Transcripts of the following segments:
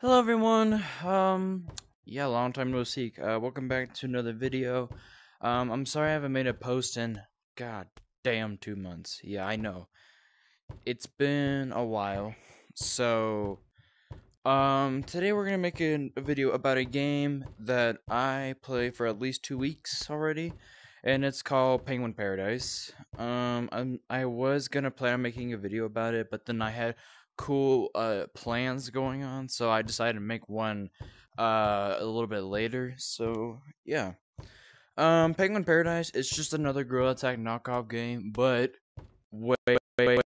Hello everyone. Um yeah, long time no see. Uh welcome back to another video. Um I'm sorry I haven't made a post in god damn 2 months. Yeah, I know. It's been a while. So um today we're to make a, a video about a game that I play for at least 2 weeks already and it's called Penguin Paradise. Um I'm, I was to plan on making a video about it, but then I had cool uh, plans going on, so I decided to make one uh, a little bit later. So yeah, um, Penguin Paradise is just another Gorilla Tag knockoff game, but wait, wait, wait.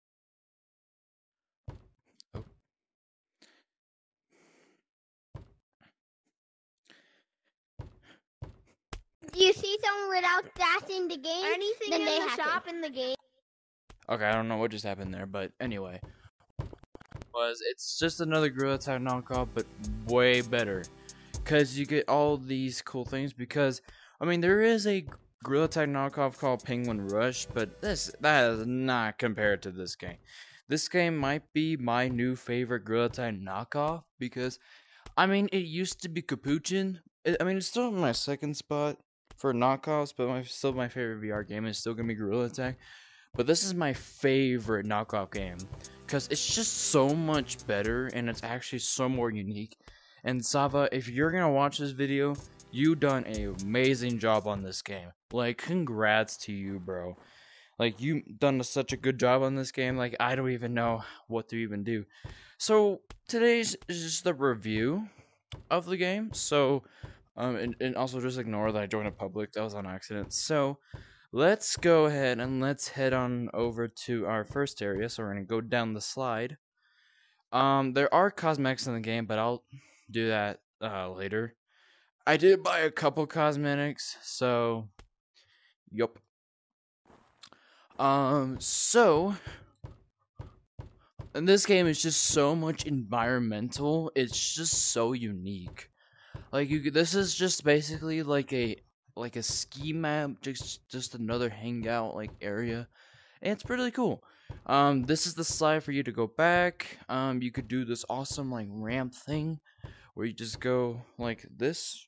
Oh. Do you see someone without starting the game? Anything then in they the happen. shop in the game. Okay, I don't know what just happened there, but anyway, was it's just another Gorilla Tag knockoff, but way better, cause you get all these cool things. Because I mean, there is a Gorilla Tag knockoff called Penguin Rush, but this that is not compared to this game. This game might be my new favorite Gorilla Tag knockoff because, I mean, it used to be Capuchin. I mean, it's still my second spot for knockoffs, but my still my favorite VR game is still gonna be Gorilla Tag. But this is my favorite knockoff game because it's just so much better and it's actually so more unique. And Sava, if you're gonna watch this video, you done an amazing job on this game. Like, congrats to you, bro. Like, you done such a good job on this game. Like, I don't even know what to even do. So today's is just the review of the game. So, um, and, and also just ignore that I joined a public. That was on accident. So, let's go ahead and let's head on over to our first area. So we're gonna go down the slide. Um, there are cosmetics in the game, but I'll do that uh, later. I did buy a couple cosmetics, so yup. Um, so and this game is just so much environmental. It's just so unique. Like you, this is just basically like a like a ski map, just just another hangout like area, and it's pretty cool. Um, this is the slide for you to go back. Um, you could do this awesome like ramp thing, where you just go like this.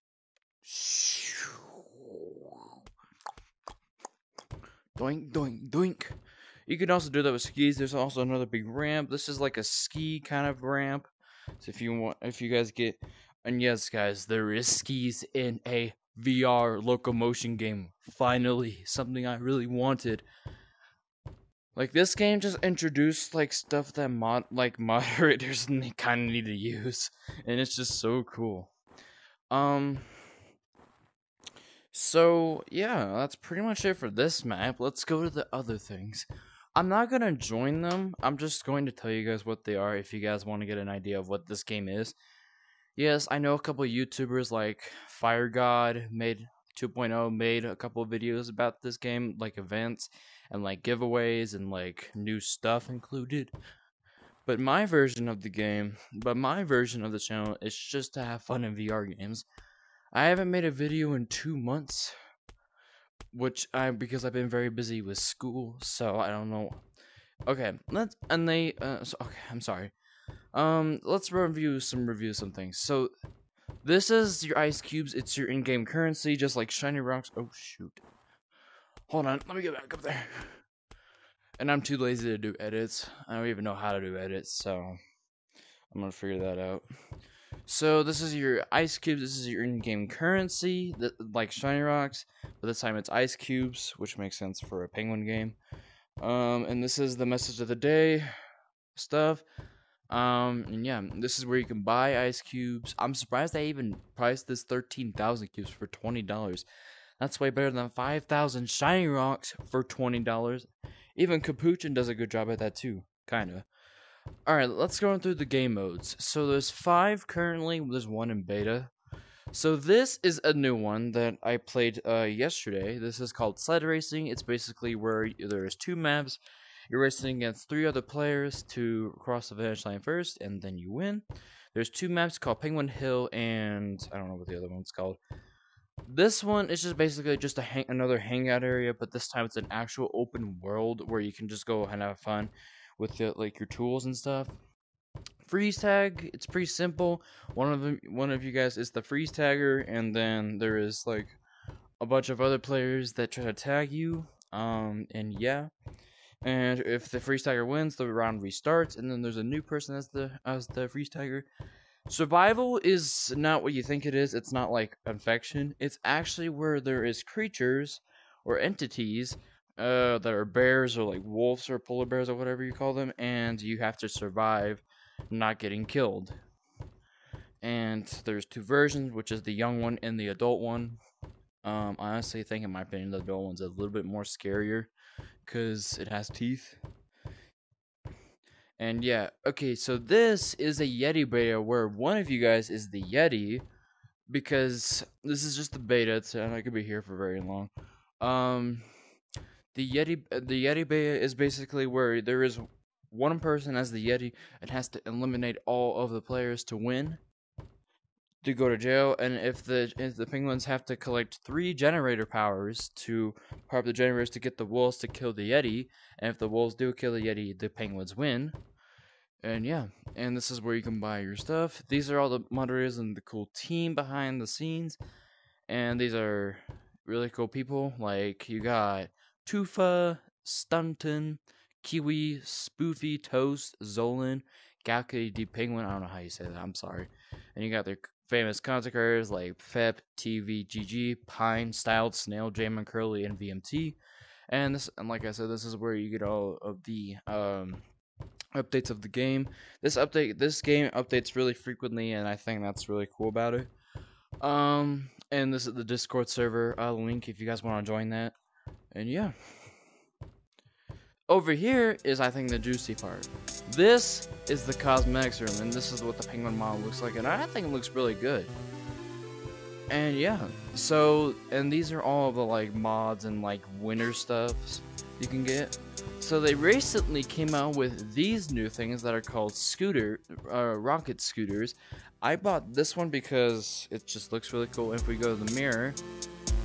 Doink doink doink. You can also do that with skis. There's also another big ramp. This is like a ski kind of ramp. So if you want, if you guys get, and yes, guys, there is skis in a VR locomotion game. Finally, something I really wanted. Like this game just introduced like stuff that mod like moderators kind of need to use, and it's just so cool. Um. So yeah, that's pretty much it for this map. Let's go to the other things. I'm not gonna join them. I'm just going to tell you guys what they are if you guys want to get an idea of what this game is. Yes, I know a couple YouTubers like Fire God made 2.0 made a couple videos about this game, like events and like giveaways and like new stuff included. But my version of the game, but my version of the channel is just to have fun in VR games. I haven't made a video in 2 months, which I because I've been very busy with school, so I don't know. Okay, let's and they uh so, okay, I'm sorry. Um, let's review some review some things. So, this is your ice cubes. It's your in-game currency, just like shiny rocks. Oh shoot! Hold on, let me get back up there. And I'm too lazy to do edits. I don't even know how to do edits, so I'm gonna figure that out. So this is your ice cubes. This is your in-game currency, th- like shiny rocks, but this time it's ice cubes, which makes sense for a penguin game. Um, and this is the message of the day stuff. Um, and yeah, this is where you can buy ice cubes. I'm surprised they even priced this 13,000 cubes for $20. That's way better than 5,000 shiny rocks for $20. Even Capuchin does a good job at that too, kinda. Alright, let's go on through the game modes. So there's five currently, there's one in beta. So this is a new one that I played uh, yesterday. This is called Sled Racing. It's basically where there's two maps you're racing against three other players to cross the finish line first, and then you win. There's two maps called Penguin Hill and I don't know what the other one's called. This one is just basically just a hang- another hangout area, but this time it's an actual open world where you can just go and have fun with the, like your tools and stuff. freeze tag. It's pretty simple. One of them, one of you guys is the freeze tagger, and then there is like a bunch of other players that try to tag you. Um, and yeah. And if the freeze tiger wins, the round restarts, and then there's a new person as the as the freeze tiger. Survival is not what you think it is. It's not like infection. It's actually where there is creatures or entities uh, that are bears or like wolves or polar bears or whatever you call them, and you have to survive not getting killed. And there's two versions, which is the young one and the adult one. Um, I honestly think, in my opinion, the adult one's a little bit more scarier because it has teeth. And yeah, okay, so this is a Yeti beta where one of you guys is the Yeti because this is just the beta, and I could be here for very long. Um, the Yeti, the Yeti beta is basically where there is one person as the Yeti and has to eliminate all of the players to win to go to jail, and if the if the penguins have to collect three generator powers to power up the generators to get the wolves to kill the Yeti, and if the wolves do kill the Yeti, the penguins win. And yeah, and this is where you can buy your stuff. These are all the moderators and the cool team behind the scenes, and these are really cool people. Like you got Tufa, Stunton, Kiwi, Spoofy, Toast, Zolan, Galka, D Penguin. I don't know how you say that. I'm sorry. And you got their famous content creators like Fep, TV, GG, Pine, Styled, Snail, Jamin Curly, and VMT. And this, and like I said, this is where you get all of the um, updates of the game. This update, this game updates really frequently, and I think that's really cool about it. Um, and this is the Discord server uh, link if you guys want to join that. And yeah. Over here is, I think, the juicy part. This is the cosmetics room, and this is what the penguin model looks like, and I think it looks really good. And yeah, so, and these are all the, like, mods and, like, winter stuffs you can get. So they recently came out with these new things that are called scooter, uh, rocket scooters. I bought this one because it just looks really cool. If we go to the mirror,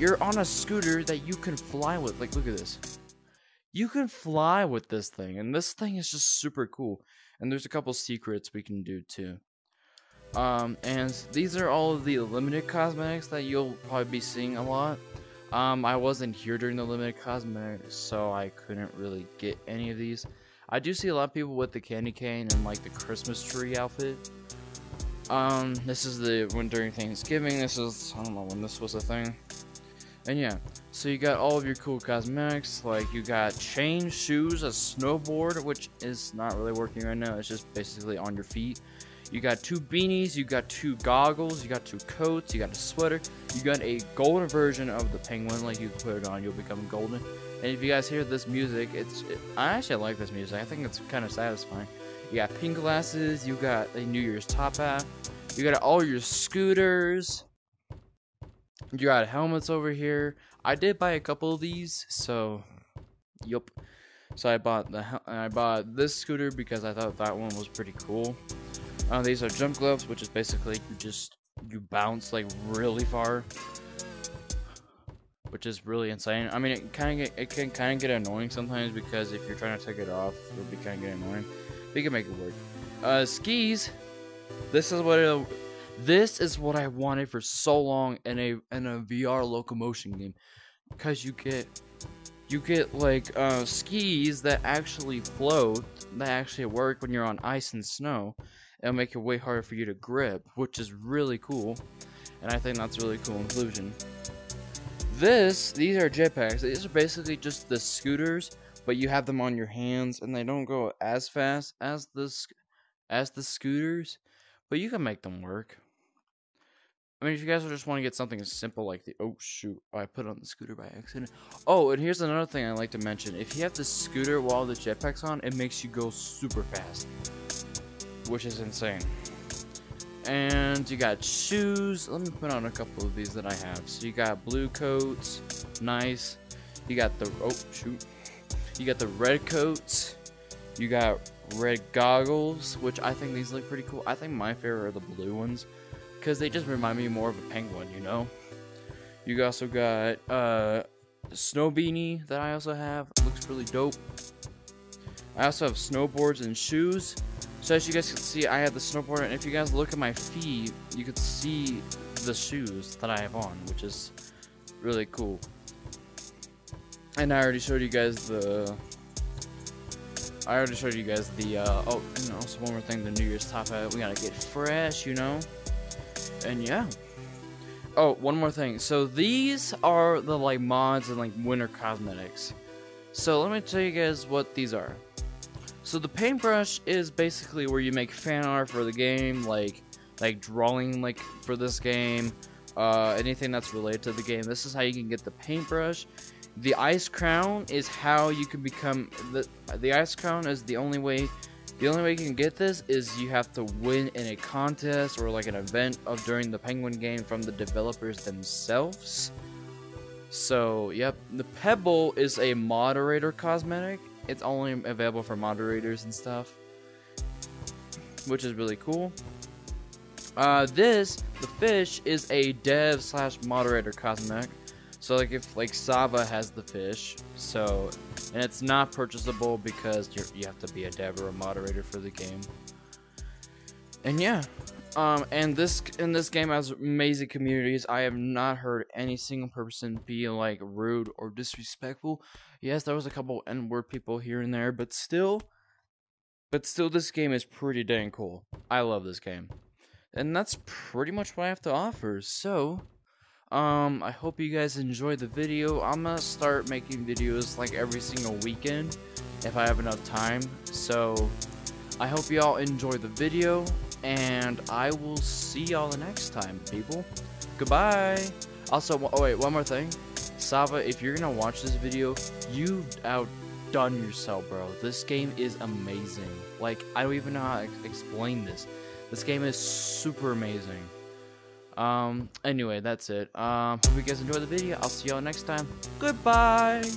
you're on a scooter that you can fly with. Like, look at this. You can fly with this thing, and this thing is just super cool. And there's a couple secrets we can do too. Um, and these are all of the limited cosmetics that you'll probably be seeing a lot. Um, I wasn't here during the limited cosmetics, so I couldn't really get any of these. I do see a lot of people with the candy cane and like the Christmas tree outfit. Um, this is the when during Thanksgiving. This is I don't know when this was a thing. And yeah, so you got all of your cool cosmetics, like you got chain, shoes, a snowboard, which is not really working right now, it's just basically on your feet. You got two beanies, you got two goggles, you got two coats, you got a sweater, you got a golden version of the penguin, like you put it on, you'll become golden. And if you guys hear this music, it's it, I actually like this music. I think it's kind of satisfying. You got pink glasses, you got a New Year's top hat, you got all your scooters, you got helmets over here. I did buy a couple of these, so yup. So I bought the I bought this scooter because I thought that one was pretty cool. Uh, these are jump gloves, which is basically you just you bounce like really far, which is really insane. I mean, it kind of it can kind of get annoying sometimes because if you're trying to take it off, it'll be kind of get annoying. But you can make it work. Uh, skis. This is what it this is what I wanted for so long in a in a VR locomotion game, because you get you get like uh, skis that actually float, that actually work when you're on ice and snow. It'll make it way harder for you to grip, which is really cool, and I think that's a really cool inclusion. This, these are jetpacks. These are basically just the scooters, but you have them on your hands, and they don't go as fast as the as the scooters, but you can make them work. I mean, if you guys just want to get something as simple like the oh shoot, I put on the scooter by accident. Oh, and here's another thing I like to mention: if you have the scooter while the jetpack's on, it makes you go super fast, which is insane. And you got shoes. Let me put on a couple of these that I have. So you got blue coats, nice. You got the oh shoot, you got the red coats. You got red goggles, which I think these look pretty cool. I think my favorite are the blue ones because they just remind me more of a penguin, you know? You also got uh, snow beanie that I also have. Looks really dope. I also have snowboards and shoes. So as you guys can see, I have the snowboard, and if you guys look at my feet, you can see the shoes that I have on, which is really cool. And I already showed you guys the. I already showed you guys the. Uh, oh, and also one more thing: the New Year's top hat. We gotta get fresh, you know. And yeah. Oh, one more thing. So these are the like mods and like winter cosmetics. So let me tell you guys what these are. So the paintbrush is basically where you make fan art for the game, like like drawing like for this game, uh, anything that's related to the game. This is how you can get the paintbrush. The ice crown is how you can become the the ice crown is the only way the only way you can get this is you have to win in a contest or like an event of during the Penguin game from the developers themselves. So, yep, the Pebble is a moderator cosmetic. It's only available for moderators and stuff, which is really cool. Uh, this, the fish, is a dev slash moderator cosmetic. So like if like Sava has the fish, so and it's not purchasable because you you have to be a dev or a moderator for the game. And yeah, um, and this in this game has amazing communities. I have not heard any single person be like rude or disrespectful. Yes, there was a couple N-word people here and there, but still, but still, this game is pretty dang cool. I love this game, and that's pretty much what I have to offer. So. Um, I hope you guys enjoyed the video. I'm gonna start making videos like every single weekend if I have enough time. So, I hope y'all enjoy the video, and I will see y'all the next time, people. Goodbye! Also, oh wait, one more thing. Sava, if you're gonna watch this video, you've outdone yourself, bro. This game is amazing. Like, I don't even know how to explain this. This game is super amazing. Um, anyway, that's it. Um, hope you guys enjoyed the video. I'll see y'all next time. Goodbye!